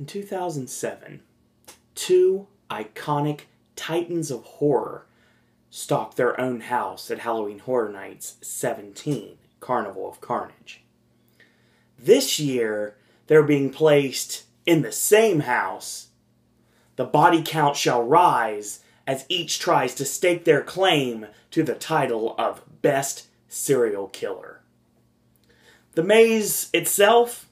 In 2007, two iconic titans of horror stalked their own house at Halloween Horror Nights 17, Carnival of Carnage. This year, they're being placed in the same house. The body count shall rise as each tries to stake their claim to the title of Best Serial Killer. The maze itself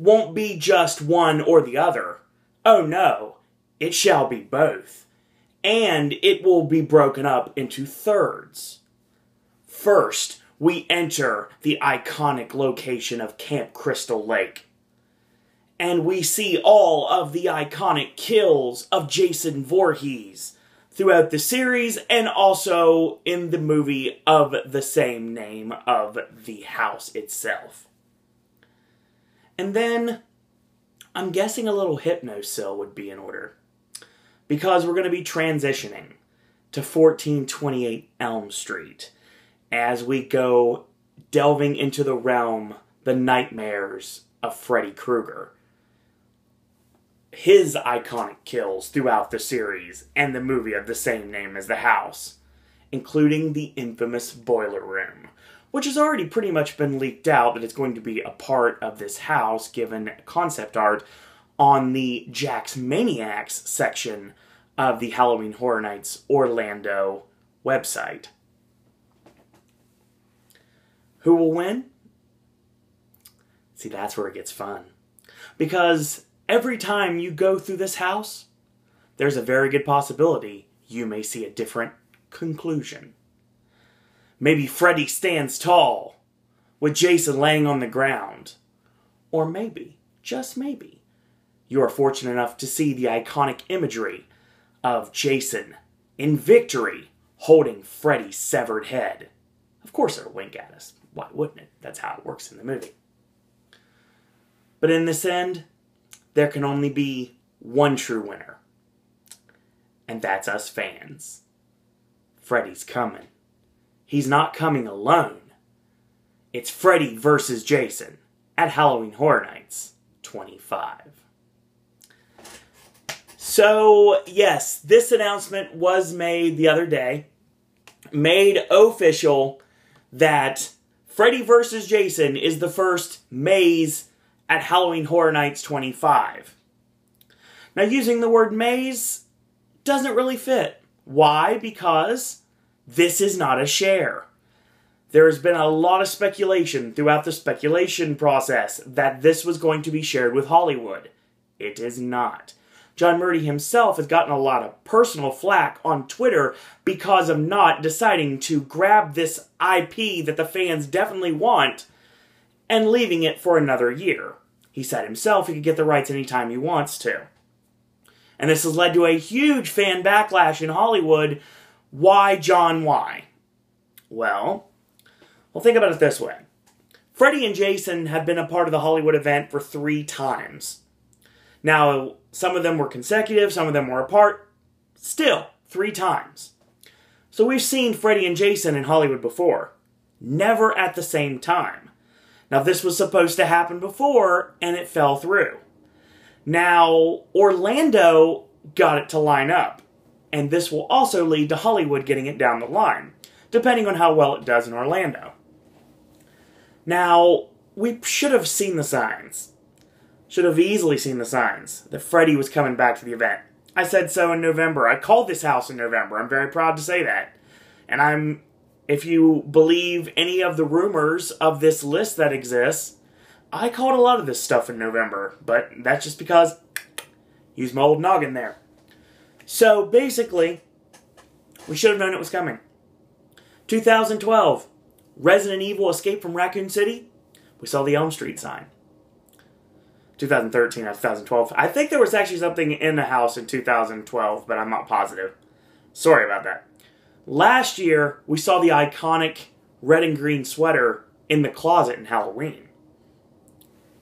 won't be just one or the other. Oh no, it shall be both. And it will be broken up into thirds. First, we enter the iconic location of Camp Crystal Lake. And we see all of the iconic kills of Jason Voorhees throughout the series and also in the movie of the same name of the house itself. And then I'm guessing a little Hypnocil would be in order because we're going to be transitioning to 1428 Elm Street as we go delving into the realm, the nightmares of Freddy Krueger. His iconic kills throughout the series and the movie of the same name as the house, including the infamous boiler room, which has already pretty much been leaked out that it's going to be a part of this house given concept art on the Jack's Maniacs section of the Halloween Horror Nights Orlando website. Who will win? See, that's where it gets fun. Because every time you go through this house, there's a very good possibility you may see a different conclusion. Maybe Freddy stands tall, with Jason laying on the ground. Or maybe, just maybe, you are fortunate enough to see the iconic imagery of Jason in victory holding Freddy's severed head. Of course, they'll wink at us. Why wouldn't it? That's how it works in the movie. But in this end, there can only be one true winner. And that's us fans. Freddy's coming. He's not coming alone. It's Freddy versus Jason at Halloween Horror Nights 25. So, yes, this announcement was made the other day, made official that Freddy vs. Jason is the first maze at Halloween Horror Nights 25. Now, using the word maze doesn't really fit. Why? Because this is not a share. There has been a lot of speculation throughout the speculation process that this was going to be shared with Hollywood. It is not. John Murdy himself has gotten a lot of personal flack on Twitter because of not deciding to grab this IP that the fans definitely want and leaving it for another year. He said himself he could get the rights anytime he wants to. And this has led to a huge fan backlash in Hollywood. Why, John, why? Well, well, think about it this way. Freddy and Jason have been a part of the Hollywood event for three times. Now, some of them were consecutive, some of them were apart. Still, three times. So we've seen Freddy and Jason in Hollywood before. Never at the same time. Now, this was supposed to happen before, and it fell through. Now, Orlando got it to line up, and this will also lead to Hollywood getting it down the line, depending on how well it does in Orlando. Now, we should have seen the signs should have easily seen the signs that Freddy was coming back to the event. I said so in November. I called this house in November. I'm very proud to say that. And I'm, if you believe any of the rumors of this list that exists, I called a lot of this stuff in November. But that's just because use my old noggin there. So basically, we should have known it was coming. 2012, Resident Evil Escape from Raccoon City. We saw the Elm Street sign. 2013 or 2012. I think there was actually something in the house in 2012, but I'm not positive. Sorry about that. Last year, we saw the iconic red and green sweater in the closet in Halloween.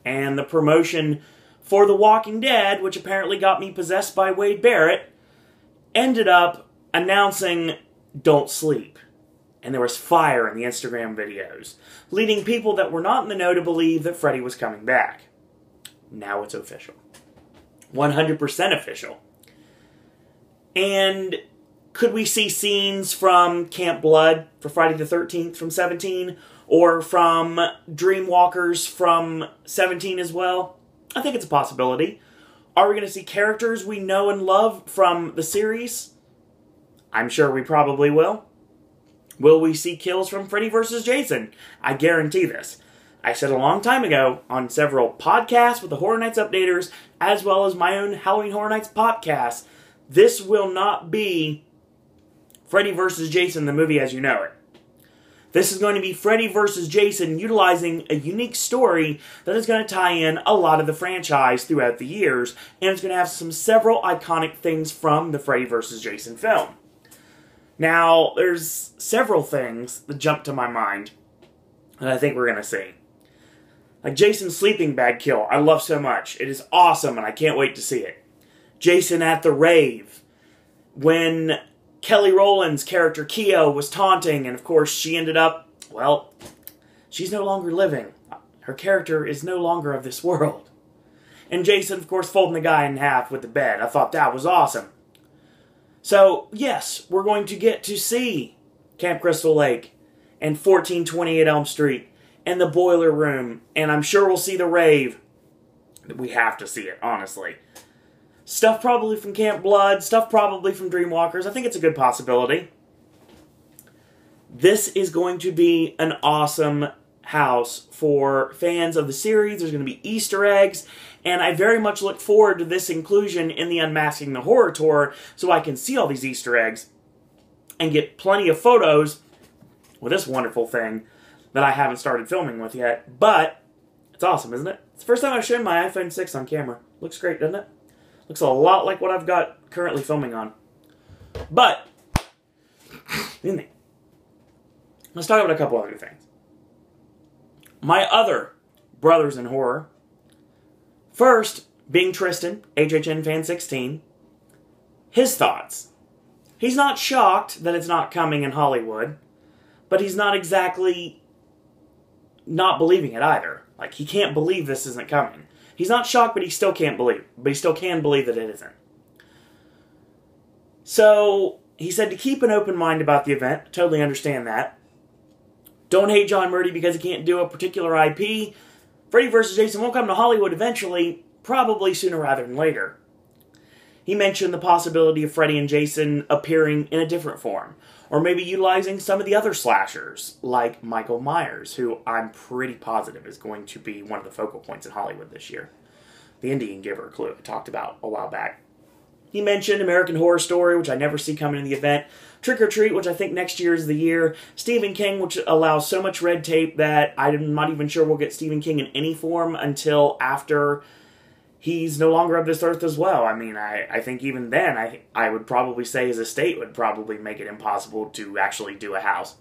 And the promotion for The Walking Dead, which apparently got me possessed by Wade Barrett, ended up announcing Don't Sleep. And there was fire in the Instagram videos, leading people that were not in the know to believe that Freddy was coming back. Now it's official. 100% official. And could we see scenes from Camp Blood for Friday the 13th from 17 or from Dreamwalkers from 17 as well? I think it's a possibility. Are we going to see characters we know and love from the series? I'm sure we probably will. Will we see kills from Freddy vs. Jason? I guarantee this. I said a long time ago on several podcasts with the Horror Nights Updaters, as well as my own Halloween Horror Nights podcast, this will not be Freddy vs. Jason, the movie as you know it. This is going to be Freddy vs. Jason utilizing a unique story that is going to tie in a lot of the franchise throughout the years, and it's going to have some several iconic things from the Freddy vs. Jason film. Now, there's several things that jump to my mind that I think we're going to see. Like Jason's sleeping bag kill, I love so much. It is awesome, and I can't wait to see it. Jason at the rave. When Kelly Rowland's character Kia was taunting, and of course she ended up, well, she's no longer living. Her character is no longer of this world. And Jason, of course, folding the guy in half with the bed. I thought that was awesome. So, yes, we're going to get to see Camp Crystal Lake and 1428 Elm Street and the Boiler Room, and I'm sure we'll see the rave. We have to see it, honestly. Stuff probably from Camp Blood, stuff probably from Dreamwalkers. I think it's a good possibility. This is going to be an awesome house for fans of the series. There's going to be Easter eggs, and I very much look forward to this inclusion in the Unmasking the Horror Tour so I can see all these Easter eggs and get plenty of photos with this wonderful thing that I haven't started filming with yet. But it's awesome, isn't it? It's the first time I've shown my iPhone 6 on camera. Looks great, doesn't it? Looks a lot like what I've got currently filming on. But, let's talk about a couple other things. My other brothers in horror First, being Tristan, HHN fan 16, his thoughts. He's not shocked that it's not coming in Hollywood, but he's not exactly not believing it either. Like, he can't believe this isn't coming. He's not shocked, but he still can't believe. But he still can believe that it isn't. So, he said to keep an open mind about the event. Totally understand that. Don't hate John Murdy because he can't do a particular IP. Freddy vs. Jason won't come to Hollywood eventually, probably sooner rather than later. He mentioned the possibility of Freddy and Jason appearing in a different form, or maybe utilizing some of the other slashers, like Michael Myers, who I'm pretty positive is going to be one of the focal points in Hollywood this year. The Indian Giver clue I talked about a while back. He mentioned American Horror Story, which I never see coming in the event, Trick or Treat, which I think next year is the year. Stephen King, which allows so much red tape that I'm not even sure we'll get Stephen King in any form until after he's no longer of this earth as well. I mean, I, I think even then, I, I would probably say his estate would probably make it impossible to actually do a house.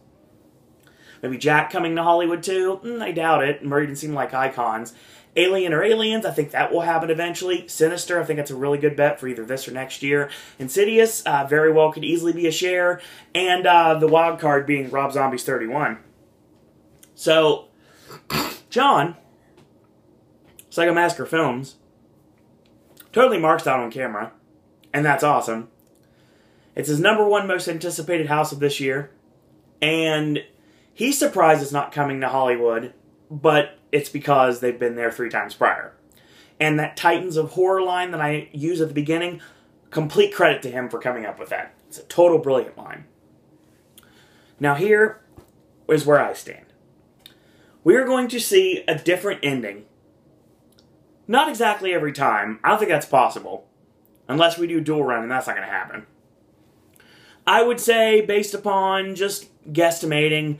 Maybe Jack coming to Hollywood too? Mm, I doubt it. Murdy didn't seem like icons. Alien or Aliens, I think that will happen eventually. Sinister, I think that's a really good bet for either this or next year. Insidious, uh, very well could easily be a share. And uh, the wild card being Rob Zombie's 31. So, John, Psycho Massacre Films, totally marks out on camera. And that's awesome. It's his number one most anticipated house of this year. And he's surprised it's not coming to Hollywood, but it's because they've been there three times prior. And that Titans of Horror line that I use at the beginning, complete credit to him for coming up with that. It's a total brilliant line. Now, here is where I stand. We are going to see a different ending. Not exactly every time. I don't think that's possible. Unless we do dual run, and that's not going to happen. I would say, based upon just guesstimating,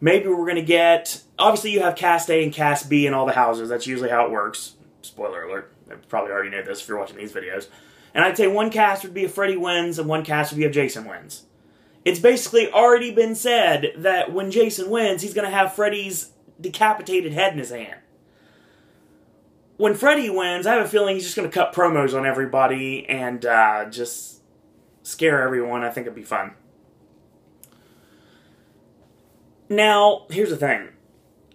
maybe we're going to get obviously you have cast A and cast B in all the houses. That's usually how it works. Spoiler alert. I probably already know this if you're watching these videos. And I'd say one cast would be if Freddy wins and one cast would be if Jason wins. It's basically already been said that when Jason wins, he's going to have Freddy's decapitated head in his hand. When Freddy wins, I have a feeling he's just going to cut promos on everybody and uh, just scare everyone. I think it'd be fun. Now, here's the thing.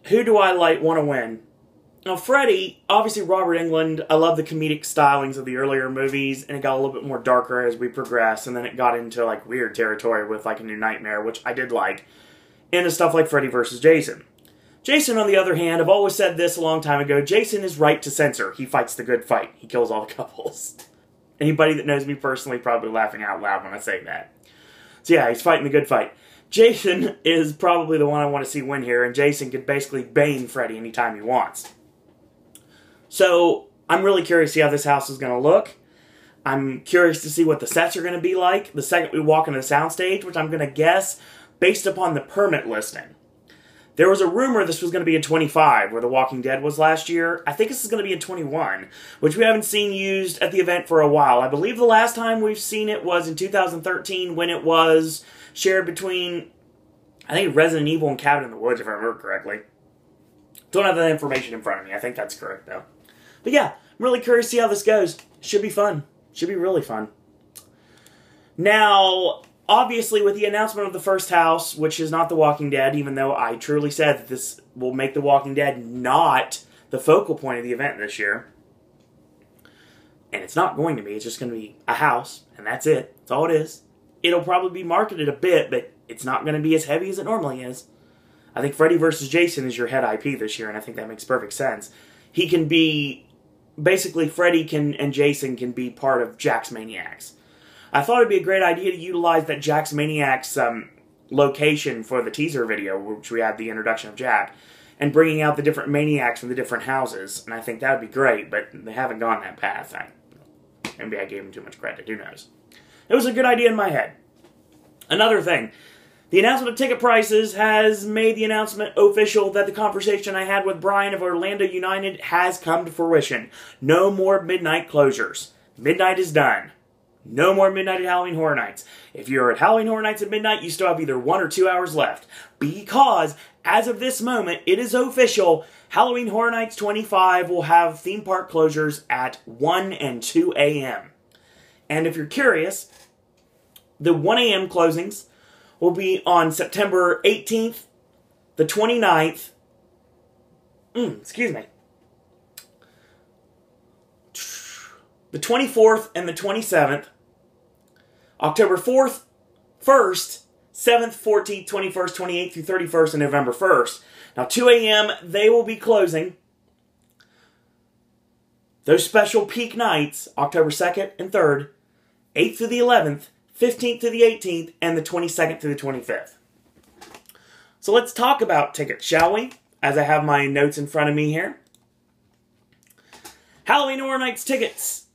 Who do I like want to win now Freddy, obviously Robert Englund, I love the comedic stylings of the earlier movies, and it got a little bit more darker as we progressed, and then it got into like weird territory with like a new nightmare, which I did like, into stuff like Freddy vs. Jason. Jason, on the other hand, I've always said this a long time ago, Jason is right to censor. He fights the good fight. He kills all the couples. Anybody that knows me personally probably laughing out loud when I say that. So yeah, he's fighting the good fight. Jason is probably the one I want to see win here, and Jason could basically bane Freddy anytime he wants. So I'm really curious to see how this house is going to look. I'm curious to see what the sets are going to be like the second we walk into the soundstage, which I'm going to guess based upon the permit listing. There was a rumor this was going to be in 25, where The Walking Dead was last year. I think this is going to be in 21, which we haven't seen used at the event for a while. I believe the last time we've seen it was in 2013 when it was shared between, I think, Resident Evil and Cabin in the Woods, if I remember correctly. Don't have that information in front of me. I think that's correct, though. But yeah, I'm really curious to see how this goes. Should be fun. Should be really fun. Now, obviously, with the announcement of the first house, which is not The Walking Dead, even though I truly said that this will make The Walking Dead not the focal point of the event this year, and it's not going to be, it's just going to be a house, and that's it. That's all it is. It'll probably be marketed a bit, but it's not going to be as heavy as it normally is. I think Freddy vs. Jason is your head IP this year, and I think that makes perfect sense. He can be basically Freddy can and Jason can be part of Jack's Maniacs. I thought it'd be a great idea to utilize that Jack's Maniacs um, location for the teaser video, which we had the introduction of Jack, and bringing out the different maniacs from the different houses. And I think that would be great, but they haven't gone that path. I, maybe I gave them too much credit. Who knows? It was a good idea in my head. Another thing, the announcement of ticket prices has made the announcement official that the conversation I had with Brian of Orlando United has come to fruition. No more midnight closures. Midnight is done. No more midnight at Halloween Horror Nights. If you're at Halloween Horror Nights at midnight, you still have either one or two hours left. Because, as of this moment, it is official. Halloween Horror Nights 25 will have theme park closures at 1 and 2 a.m. And if you're curious, the 1 a.m. closings will be on September 18th, the 29th, mm, excuse me, the 24th and the 27th, October 4th, 1st, 7th, 14th, 21st, 28th through 31st, and November 1st. Now, 2 a.m., they will be closing. Those special peak nights, October 2nd and 3rd, 8th through the 11th, 15th through the 18th, and the 22nd through the 25th. So let's talk about tickets, shall we? As I have my notes in front of me here. Halloween Horror Nights tickets.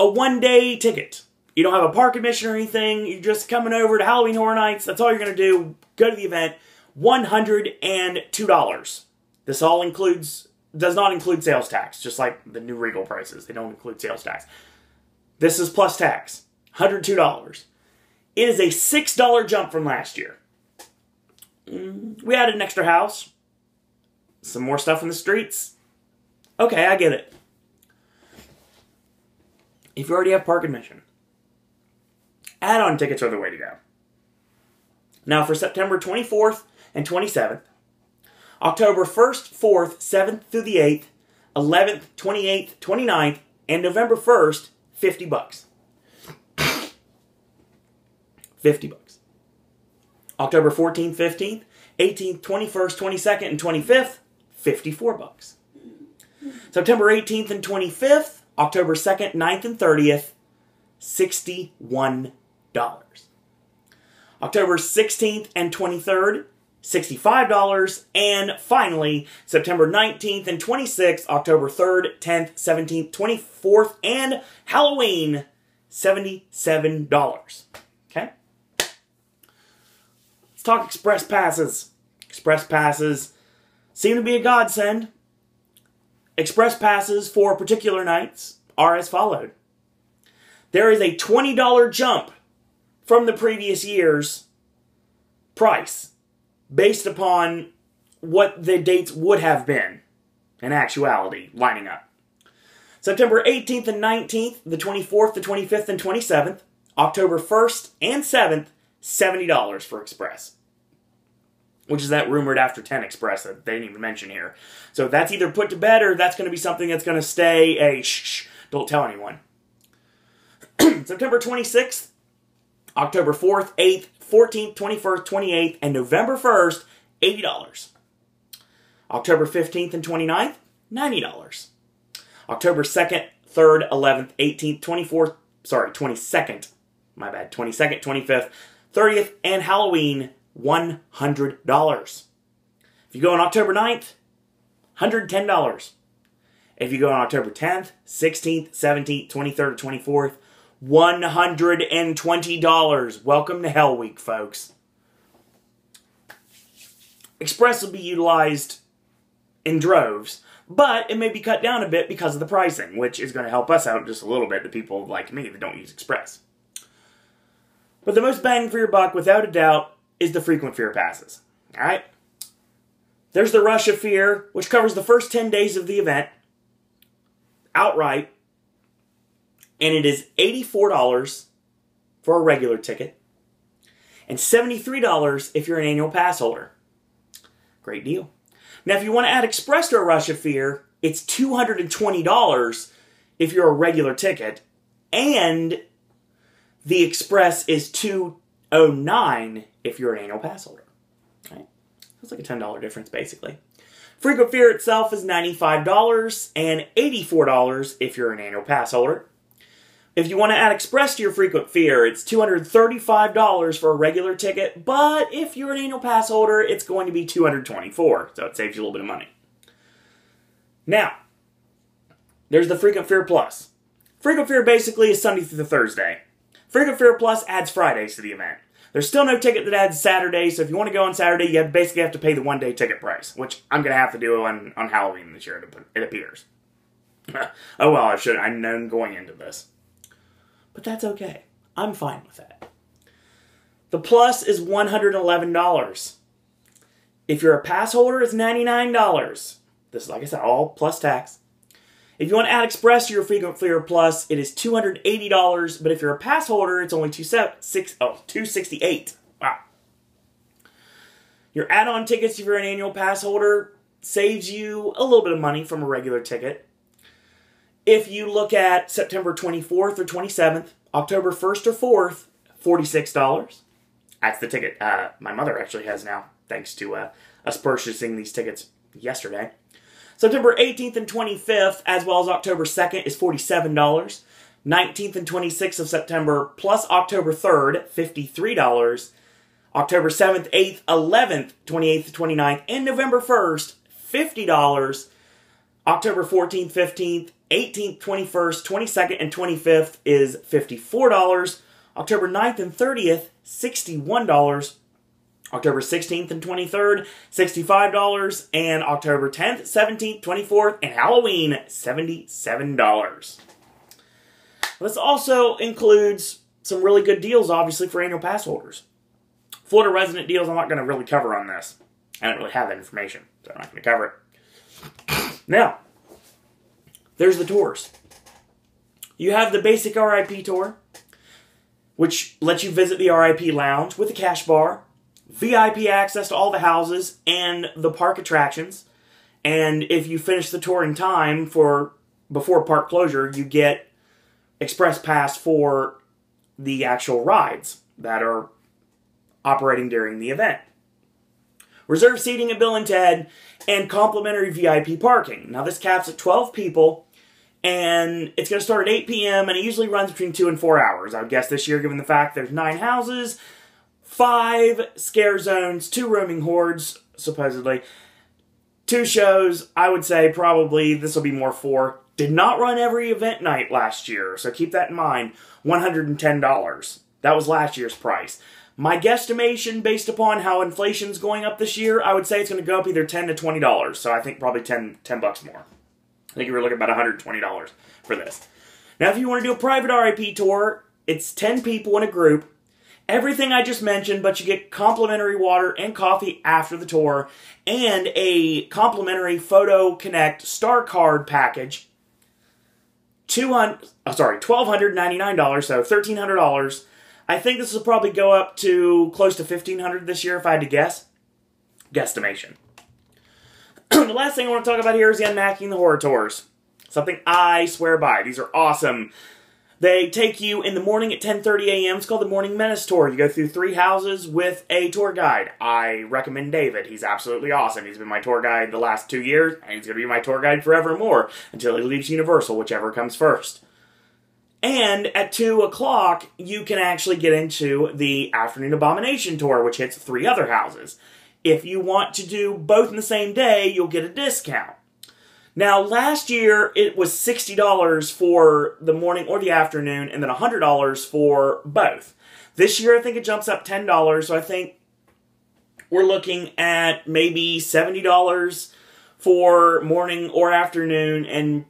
A one day ticket. You don't have a park admission or anything. You're just coming over to Halloween Horror Nights. That's all you're going to do. Go to the event. $102. This all includes, does not include sales tax, just like the new Regal prices. They don't include sales tax. This is plus tax. $102. It is a $6 jump from last year. Mm, we added an extra house, some more stuff in the streets. Okay, I get it. If you already have park admission, add on tickets are the way to go. Now, for September 24th and 27th, October 1st, 4th, 7th through the 8th, 11th, 28th, 29th, and November 1st, 50 bucks. 50 bucks. October 14th, 15th, 18th, 21st, 22nd, and 25th, 54 bucks. September 18th and 25th, October 2nd, 9th, and 30th, $61. October 16th and 23rd, $65. And finally, September 19th and 26th, October 3rd, 10th, 17th, 24th, and Halloween, $77. Okay? Let's talk express passes. Express passes seem to be a godsend. Express passes for particular nights are as followed. There is a $20 jump from the previous year's price based upon what the dates would have been in actuality lining up. September 18th and 19th, the 24th, the 25th, and 27th, October 1st and 7th, $70 for Express. which is that rumored after 10 express that they didn't even mention here. So that's either put to bed or that's going to be something that's going to stay a shh, shh don't tell anyone. September 26th, October 4th, 8th, 14th, 21st, 28th, and November 1st, $80. October 15th and 29th, $90. October 2nd, 3rd, 11th, 18th, 24th, sorry, 22nd, my bad, 22nd, 25th, 30th, and Halloween, $100. If you go on October 9th, $110. If you go on October 10th, 16th, 17th, 23rd, or 24th, $120. Welcome to Hell Week, folks. Express will be utilized in droves, but it may be cut down a bit because of the pricing, which is going to help us out just a little bit, the people like me that don't use Express. But the most bang for your buck, without a doubt, is the frequent fear passes. Alright? There's the Rush of Fear, which covers the first 10 days of the event outright, and it is $84 for a regular ticket and $73 if you're an annual pass holder. Great deal. Now, if you want to add Express to a Rush of Fear, it's $220 if you're a regular ticket, and the Express is 209 if you're an annual pass holder. Right? It's like a $10 difference, basically. Frequent Fear itself is $95 and $84 if you're an annual pass holder. If you want to add Express to your Frequent Fear, it's $235 for a regular ticket, but if you're an annual pass holder, it's going to be $224, so it saves you a little bit of money. Now, there's the Frequent Fear Plus. Frequent Fear basically is Sunday through the Thursday. Frequent Fear Plus adds Fridays to the event. There's still no ticket that adds Saturday, so if you want to go on Saturday, you basically have to pay the one day ticket price, which I'm going to have to do on, on Halloween this year, it appears. oh well, I should I've known going into this. But that's okay. I'm fine with that. The plus is $111. If you're a pass holder, it's $99. This is, like I said, all plus tax. If you want to add Express to your Frequent Fear Plus, it is $280, but if you're a pass holder, it's only oh, 268 Wow. Your add-on tickets, if you're an annual pass holder, saves you a little bit of money from a regular ticket. If you look at September 24th or 27th, October 1st or 4th, $46. That's the ticket uh, my mother actually has now, thanks to uh, us purchasing these tickets yesterday. September 18th and 25th, as well as October 2nd, is $47. 19th and 26th of September, plus October 3rd, $53. October 7th, 8th, 11th, 28th, 29th, and November 1st, $50. October 14th, 15th, 18th, 21st, 22nd, and 25th is $54. October 9th and 30th, $61. October 16th and 23rd, $65. And October 10th, 17th, 24th, and Halloween, $77. This also includes some really good deals, obviously, for annual pass holders. Florida resident deals I'm not going to really cover on this. I don't really have that information, so I'm not going to cover it. Now, there's the tours. You have the basic RIP tour, which lets you visit the RIP lounge with a cash bar, VIP access to all the houses and the park attractions. And if you finish the tour in time for before park closure, you get express pass for the actual rides that are operating during the event. Reserve seating at Bill and Ted, and complimentary VIP parking. Now this caps at 12 people, and it's going to start at 8 p.m., and it usually runs between 2 and 4 hours. I would guess this year, given the fact there's 9 houses, five scare zones, two roaming hordes, supposedly. Two shows, I would say probably this will be more four. Did not run every event night last year, so keep that in mind. $110. That was last year's price. My guesstimation, based upon how inflation's going up this year, I would say it's going to go up either 10 to $20. So I think probably 10, 10 bucks more. I think you were looking about $120 for this. Now, if you want to do a private RIP tour, it's 10 people in a group everything I just mentioned, but you get complimentary water and coffee after the tour, and a complimentary Photo Connect Star Card package. Two hundred, oh, sorry, twelve hundred ninety nine dollars, so thirteen hundred dollars. I think this will probably go up to close to fifteen hundred this year, if I had to guess. guesstimation. The last thing I want to talk about here is the Unmasking the Horror Tours. Something I swear by. These are awesome. They take you in the morning at 10:30 a.m. It's called the Morning Menace Tour. You go through three houses with a tour guide. I recommend David. He's absolutely awesome. He's been my tour guide the last two years, and he's going to be my tour guide forevermore until he leaves Universal, whichever comes first. And at 2 o'clock, you can actually get into the Afternoon Abomination Tour, which hits three other houses. If you want to do both in the same day, you'll get a discount. Now, last year it was $60 for the morning or the afternoon, and then $100 for both. This year I think it jumps up $10, so I think we're looking at maybe $70 for morning or afternoon, and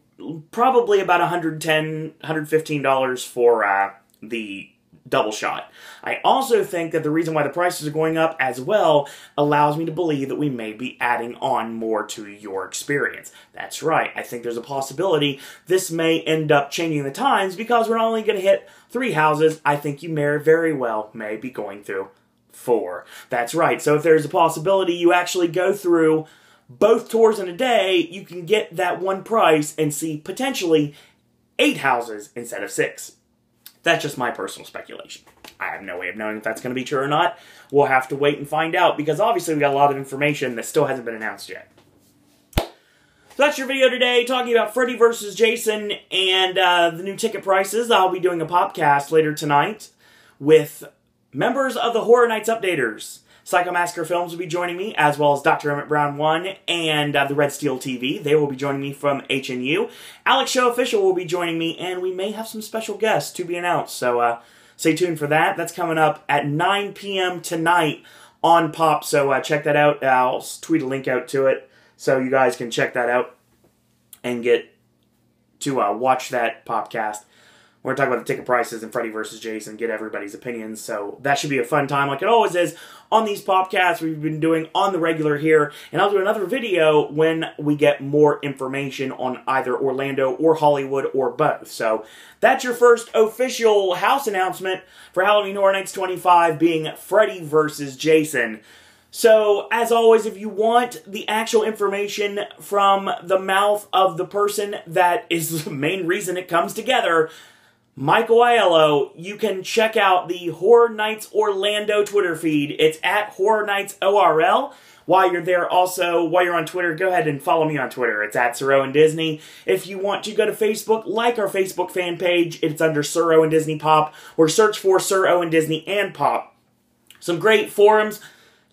probably about $110, $115 for uh, the double shot. I also think that the reason why the prices are going up as well allows me to believe that we may be adding on more to your experience. That's right. I think there's a possibility this may end up changing the times because we're only going to hit three houses, I think you may very well may be going through four. That's right. So if there's a possibility you actually go through both tours in a day, you can get that one price and see potentially eight houses instead of six. That's just my personal speculation. I have no way of knowing if that's going to be true or not. We'll have to wait and find out because obviously we got a lot of information that still hasn't been announced yet. So that's your video today, talking about Freddy vs. Jason and uh, the new ticket prices. I'll be doing a podcast later tonight with members of the Horror Nights Updaters. Psycho Massacre Films will be joining me, as well as Dr. Emmett Brown 1 and uh, the Red Steel TV. They will be joining me from HNU. Alex Show Official will be joining me, and we may have some special guests to be announced. So uh, stay tuned for that. That's coming up at 9 p.m. tonight on Pop. So uh, check that out. I'll tweet a link out to it so you guys can check that out and get to uh, watch that podcast. We're to talk about the ticket prices and Freddy versus Jason, get everybody's opinions. So that should be a fun time, like it always is on these podcasts we've been doing on the regular here. And I'll do another video when we get more information on either Orlando or Hollywood or both. So that's your first official house announcement for Halloween Horror Nights 25 being Freddy versus Jason. So, as always, if you want the actual information from the mouth of the person that is the main reason it comes together, Michael Aiello, you can check out the Horror Nights Orlando Twitter feed. It's at Horror Nights ORL. While you're there, also, while you're on Twitter, go ahead and follow me on Twitter. It's at Sir Owen Disney. If you want to go to Facebook, like our Facebook fan page. It's under Sir Owen Disney Pop, or search for Sir Owen Disney and Pop. Some great forums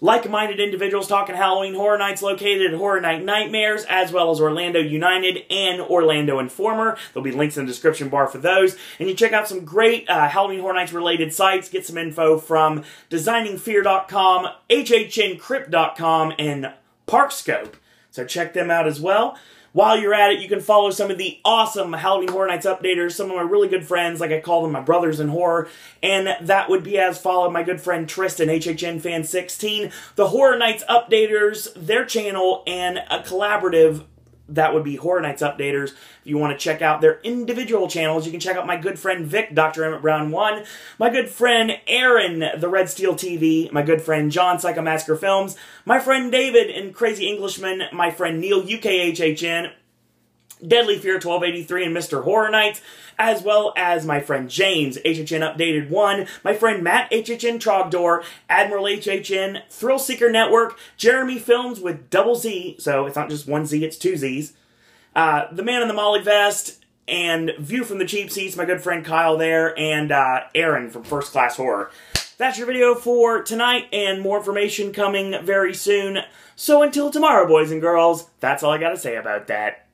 like-minded individuals talking Halloween Horror Nights located at Horror Night Nightmares, as well as Orlando United and Orlando Informer. There'll be links in the description bar for those. And you check out some great uh, Halloween Horror Nights related sites. Get some info from DesigningFear.com, HHNCrypt.com, and Parkscope. So check them out as well. While you're at it, you can follow some of the awesome Halloween Horror Nights updaters, some of my really good friends, like I call them my brothers in horror, and that would be as followed my good friend Tristan, HHN Fan 16, the Horror Nights updaters, their channel, and a collaborative that would be Horror Nights Updaters. If you want to check out their individual channels, you can check out my good friend Vic, Dr. Emmett Brown 1, my good friend Aaron, The Red Steel TV, my good friend John, Psycho Massacre Films, my friend David and Crazy Englishman, my friend Neil, UKHHN, Deadly Fear 1283 and Mr. Horror Nights, as well as my friend James, HHN Updated 1, my friend Matt, HHN Trogdor, Admiral HHN, Thrill Seeker Network, Jeremy Films with double Z, so it's not just one Z, it's two Zs, uh, The Man in the MOLLE Vest, and View from the Cheap Seats, my good friend Kyle there, and uh, Aaron from First Class Horror. That's your video for tonight, and more information coming very soon. So until tomorrow, boys and girls, that's all I gotta say about that.